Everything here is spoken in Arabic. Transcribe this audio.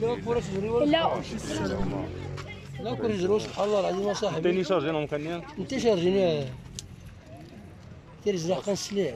لا. كرة تجري لا لا كرة سبحان الله العظيم صاحبي. تاني شارجينهم كان انت شارجيني دير زلاقه نسليع